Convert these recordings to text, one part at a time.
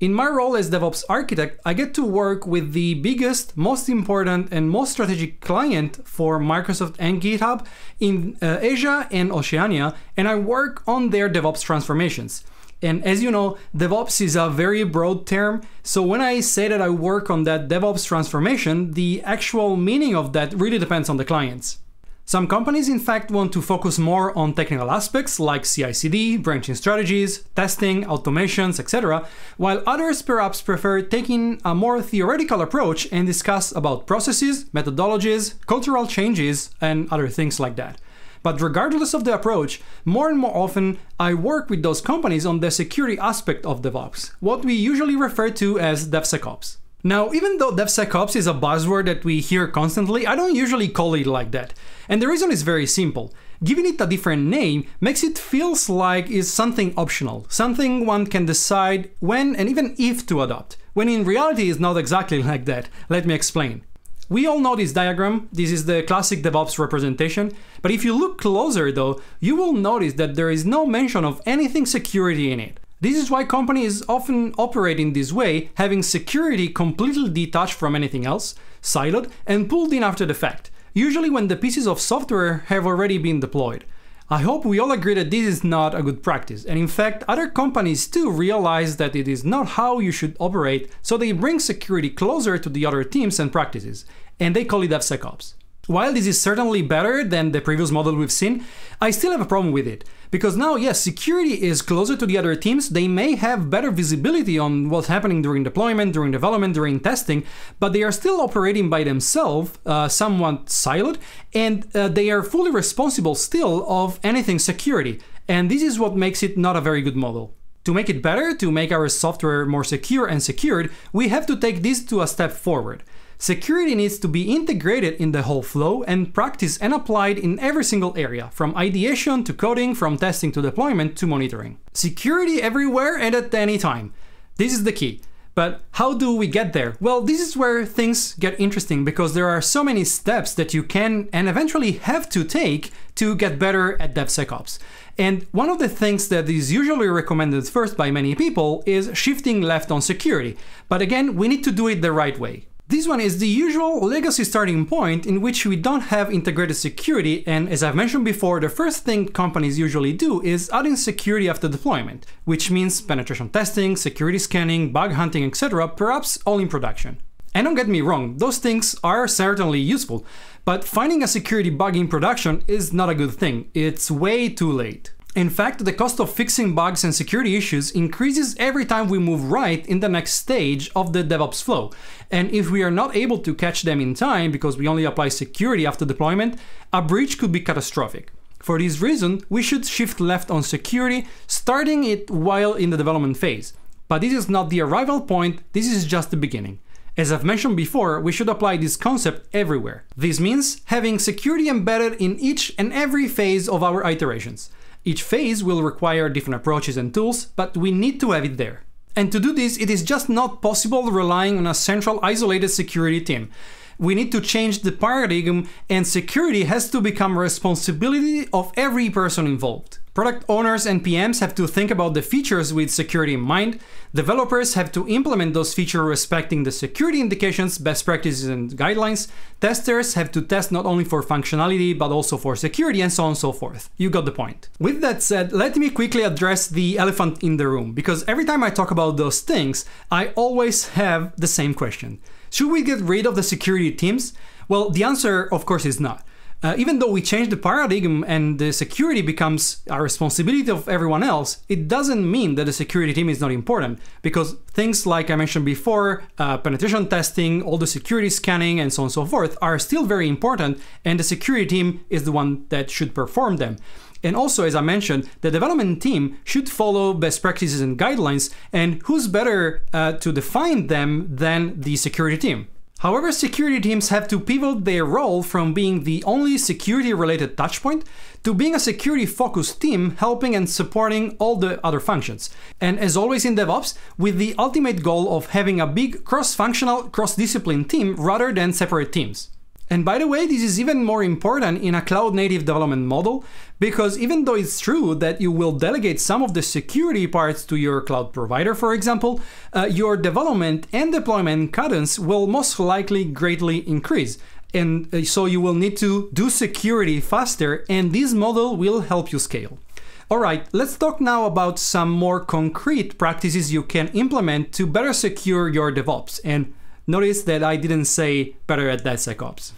In my role as DevOps architect, I get to work with the biggest, most important, and most strategic client for Microsoft and GitHub in uh, Asia and Oceania, and I work on their DevOps transformations. And as you know, DevOps is a very broad term. So when I say that I work on that DevOps transformation, the actual meaning of that really depends on the clients. Some companies, in fact, want to focus more on technical aspects like CI CD, branching strategies, testing, automations, etc., while others perhaps prefer taking a more theoretical approach and discuss about processes, methodologies, cultural changes, and other things like that. But regardless of the approach, more and more often I work with those companies on the security aspect of DevOps, what we usually refer to as DevSecOps. Now, even though DevSecOps is a buzzword that we hear constantly, I don't usually call it like that. And the reason is very simple. Giving it a different name makes it feels like it's something optional, something one can decide when and even if to adopt, when in reality it's not exactly like that. Let me explain. We all know this diagram, this is the classic DevOps representation, but if you look closer though, you will notice that there is no mention of anything security in it. This is why companies often operate in this way, having security completely detached from anything else, siloed, and pulled in after the fact, usually when the pieces of software have already been deployed. I hope we all agree that this is not a good practice, and in fact, other companies too realize that it is not how you should operate, so they bring security closer to the other teams and practices, and they call it DevSecOps. While this is certainly better than the previous model we've seen, I still have a problem with it. Because now, yes, security is closer to the other teams, they may have better visibility on what's happening during deployment, during development, during testing, but they are still operating by themselves, uh, somewhat siloed, and uh, they are fully responsible still of anything security. And this is what makes it not a very good model. To make it better, to make our software more secure and secured, we have to take this to a step forward. Security needs to be integrated in the whole flow and practiced and applied in every single area, from ideation to coding, from testing to deployment to monitoring. Security everywhere and at any time. This is the key. But how do we get there? Well, this is where things get interesting because there are so many steps that you can and eventually have to take to get better at DevSecOps. And one of the things that is usually recommended first by many people is shifting left on security. But again, we need to do it the right way. This one is the usual legacy starting point in which we don't have integrated security and as I've mentioned before, the first thing companies usually do is adding security after deployment, which means penetration testing, security scanning, bug hunting, etc., perhaps all in production. And don't get me wrong, those things are certainly useful, but finding a security bug in production is not a good thing, it's way too late. In fact, the cost of fixing bugs and security issues increases every time we move right in the next stage of the DevOps flow. And if we are not able to catch them in time because we only apply security after deployment, a breach could be catastrophic. For this reason, we should shift left on security, starting it while in the development phase. But this is not the arrival point, this is just the beginning. As I've mentioned before, we should apply this concept everywhere. This means having security embedded in each and every phase of our iterations. Each phase will require different approaches and tools, but we need to have it there. And to do this, it is just not possible relying on a central isolated security team. We need to change the paradigm and security has to become responsibility of every person involved. Product owners and PMs have to think about the features with security in mind. Developers have to implement those features respecting the security indications, best practices, and guidelines. Testers have to test not only for functionality but also for security and so on and so forth. You got the point. With that said, let me quickly address the elephant in the room because every time I talk about those things, I always have the same question. Should we get rid of the security teams? Well, the answer, of course, is not. Uh, even though we change the paradigm and the security becomes a responsibility of everyone else, it doesn't mean that the security team is not important because things like I mentioned before, uh, penetration testing, all the security scanning, and so on and so forth are still very important, and the security team is the one that should perform them. And also, as I mentioned, the development team should follow best practices and guidelines, and who's better uh, to define them than the security team? However, security teams have to pivot their role from being the only security related touchpoint to being a security focused team helping and supporting all the other functions. And as always in DevOps, with the ultimate goal of having a big cross functional, cross discipline team rather than separate teams. And by the way, this is even more important in a cloud native development model because even though it's true that you will delegate some of the security parts to your cloud provider, for example, uh, your development and deployment cadence will most likely greatly increase. And uh, so you will need to do security faster, and this model will help you scale. Alright, let's talk now about some more concrete practices you can implement to better secure your DevOps. And notice that I didn't say better at DevSecOps.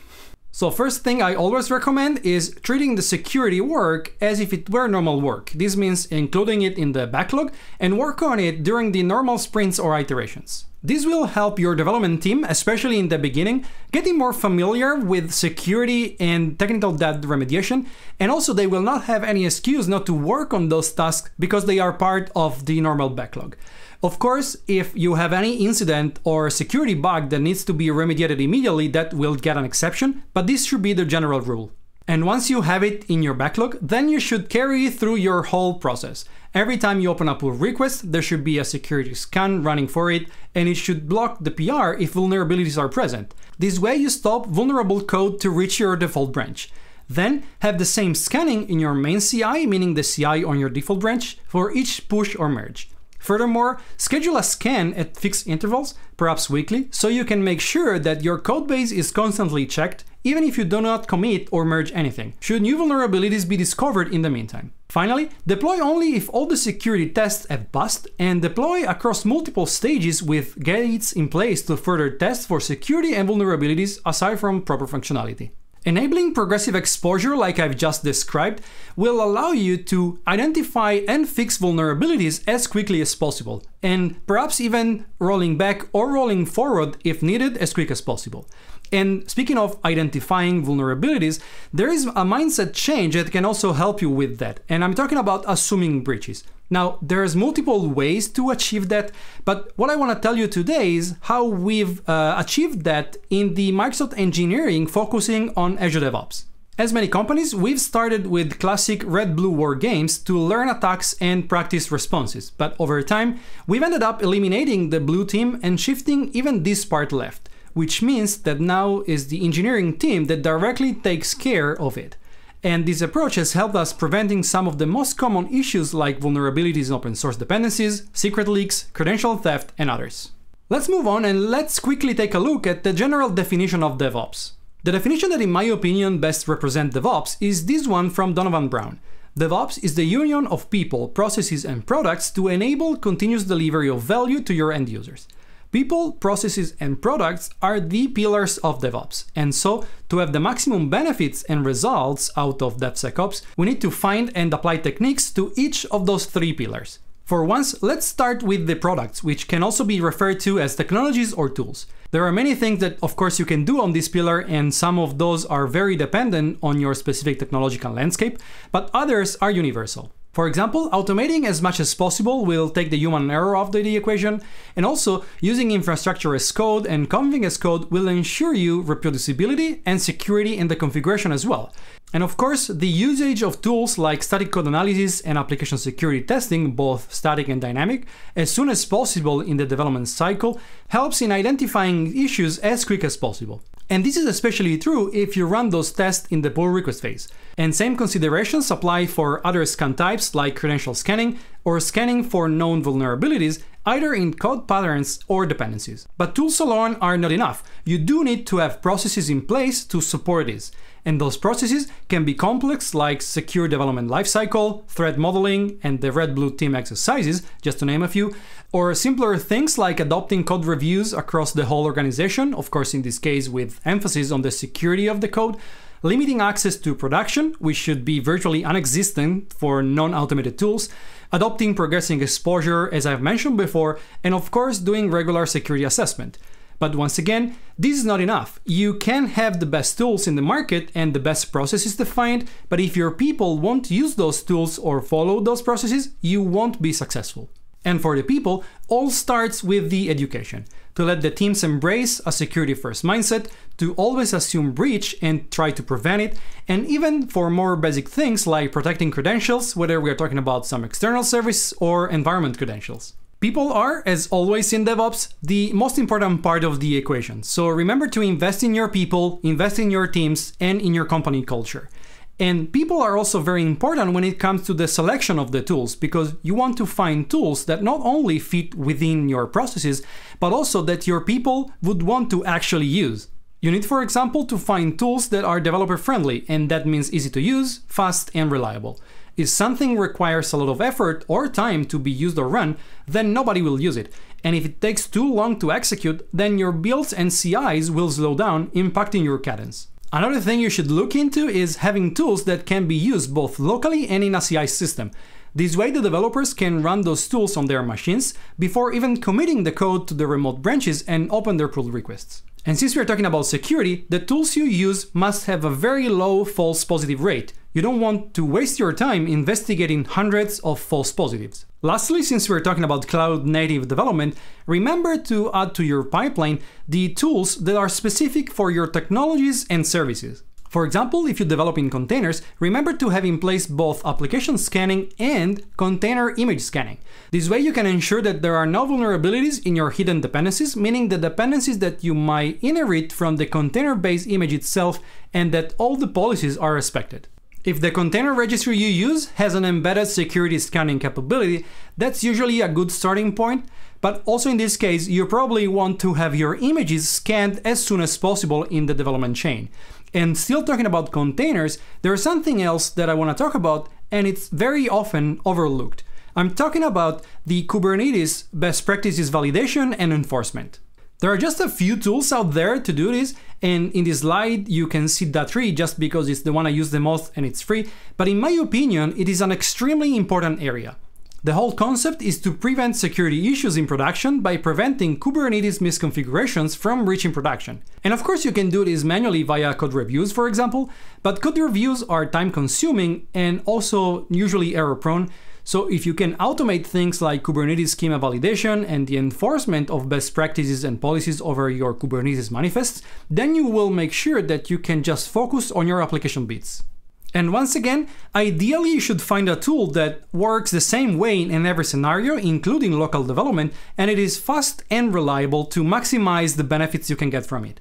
So first thing I always recommend is treating the security work as if it were normal work. This means including it in the backlog and work on it during the normal sprints or iterations. This will help your development team, especially in the beginning, getting more familiar with security and technical debt remediation, and also they will not have any excuse not to work on those tasks because they are part of the normal backlog. Of course, if you have any incident or security bug that needs to be remediated immediately, that will get an exception, but this should be the general rule. And once you have it in your backlog, then you should carry it through your whole process. Every time you open a pull request, there should be a security scan running for it, and it should block the PR if vulnerabilities are present. This way you stop vulnerable code to reach your default branch. Then have the same scanning in your main CI, meaning the CI on your default branch, for each push or merge. Furthermore, schedule a scan at fixed intervals, perhaps weekly, so you can make sure that your codebase is constantly checked, even if you do not commit or merge anything, should new vulnerabilities be discovered in the meantime. Finally, deploy only if all the security tests have passed, and deploy across multiple stages with gates in place to further test for security and vulnerabilities aside from proper functionality. Enabling progressive exposure, like I've just described, will allow you to identify and fix vulnerabilities as quickly as possible, and perhaps even rolling back or rolling forward if needed as quick as possible. And speaking of identifying vulnerabilities, there is a mindset change that can also help you with that, and I'm talking about assuming breaches. Now, there's multiple ways to achieve that, but what I want to tell you today is how we've uh, achieved that in the Microsoft engineering focusing on Azure DevOps. As many companies, we've started with classic red blue war games to learn attacks and practice responses, but over time, we've ended up eliminating the blue team and shifting even this part left, which means that now is the engineering team that directly takes care of it. And this approach has helped us preventing some of the most common issues like vulnerabilities in open source dependencies, secret leaks, credential theft, and others. Let's move on and let's quickly take a look at the general definition of DevOps. The definition that in my opinion best represents DevOps is this one from Donovan Brown. DevOps is the union of people, processes, and products to enable continuous delivery of value to your end users. People, processes, and products are the pillars of DevOps. And so, to have the maximum benefits and results out of DevSecOps, we need to find and apply techniques to each of those three pillars. For once, let's start with the products, which can also be referred to as technologies or tools. There are many things that, of course, you can do on this pillar, and some of those are very dependent on your specific technological landscape, but others are universal. For example, automating as much as possible will take the human error off the, equation, and also using infrastructure as code and config as code will ensure you reproducibility and security in the configuration as well. And of course, the usage of tools like static code analysis and application security testing, both static and dynamic, as soon as possible in the development cycle helps in identifying issues as quick as possible. And this is especially true if you run those tests in the pull request phase. And same considerations apply for other scan types like credential scanning or scanning for known vulnerabilities either in code patterns or dependencies. But tools alone are not enough. You do need to have processes in place to support this. And those processes can be complex like secure development lifecycle, threat modeling, and the red blue team exercises, just to name a few, or simpler things like adopting code reviews across the whole organization, of course in this case with emphasis on the security of the code, limiting access to production, which should be virtually unexistent for non-automated tools, adopting progressing exposure as I've mentioned before, and of course doing regular security assessment. But once again, this is not enough. You can have the best tools in the market and the best processes defined, but if your people won't use those tools or follow those processes, you won't be successful. And for the people, all starts with the education. To let the teams embrace a security first mindset, to always assume breach and try to prevent it, and even for more basic things like protecting credentials, whether we are talking about some external service or environment credentials. People are, as always in DevOps, the most important part of the equation. So remember to invest in your people, invest in your teams, and in your company culture. And people are also very important when it comes to the selection of the tools because you want to find tools that not only fit within your processes, but also that your people would want to actually use. You need, for example, to find tools that are developer friendly, and that means easy to use, fast, and reliable. If something requires a lot of effort or time to be used or run, then nobody will use it. And if it takes too long to execute, then your builds and CIs will slow down, impacting your cadence. Another thing you should look into is having tools that can be used both locally and in a CI system. This way the developers can run those tools on their machines before even committing the code to the remote branches and open their pull requests. And since we're talking about security, the tools you use must have a very low false positive rate. You don't want to waste your time investigating hundreds of false positives. Lastly, since we're talking about cloud native development, remember to add to your pipeline the tools that are specific for your technologies and services. For example, if you develop in containers, remember to have in place both application scanning and container image scanning. This way you can ensure that there are no vulnerabilities in your hidden dependencies, meaning the dependencies that you might inherit from the container-based image itself and that all the policies are respected. If the container registry you use has an embedded security scanning capability, that's usually a good starting point, but also in this case, you probably want to have your images scanned as soon as possible in the development chain. And still talking about containers, there's something else that I want to talk about, and it's very often overlooked. I'm talking about the Kubernetes best practices validation and enforcement. There are just a few tools out there to do this, and in this slide you can see Datree just because it's the one I use the most and it's free, but in my opinion it is an extremely important area. The whole concept is to prevent security issues in production by preventing Kubernetes misconfigurations from reaching production. And of course you can do this manually via code reviews, for example, but code reviews are time consuming and also usually error prone, so if you can automate things like Kubernetes schema validation and the enforcement of best practices and policies over your Kubernetes manifests, then you will make sure that you can just focus on your application bits. And once again, ideally you should find a tool that works the same way in every scenario, including local development, and it is fast and reliable to maximize the benefits you can get from it.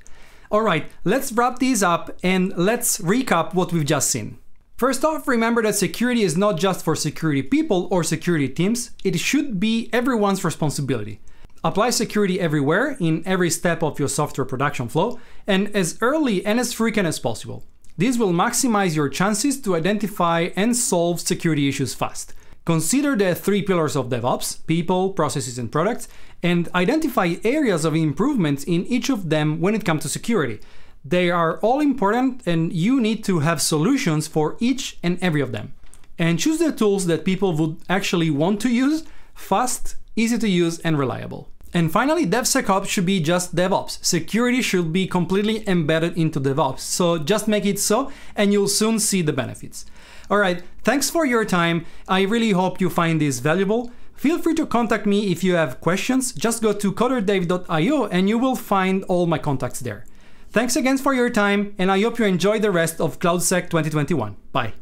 Alright, let's wrap these up and let's recap what we've just seen. First off, remember that security is not just for security people or security teams, it should be everyone's responsibility. Apply security everywhere, in every step of your software production flow, and as early and as frequent as possible. This will maximize your chances to identify and solve security issues fast. Consider the three pillars of DevOps people, processes, and products and identify areas of improvement in each of them when it comes to security. They are all important, and you need to have solutions for each and every of them. And choose the tools that people would actually want to use fast, easy to use, and reliable. And finally, DevSecOps should be just DevOps. Security should be completely embedded into DevOps. So just make it so, and you'll soon see the benefits. All right, thanks for your time. I really hope you find this valuable. Feel free to contact me if you have questions. Just go to coderdave.io and you will find all my contacts there. Thanks again for your time, and I hope you enjoy the rest of CloudSec 2021. Bye.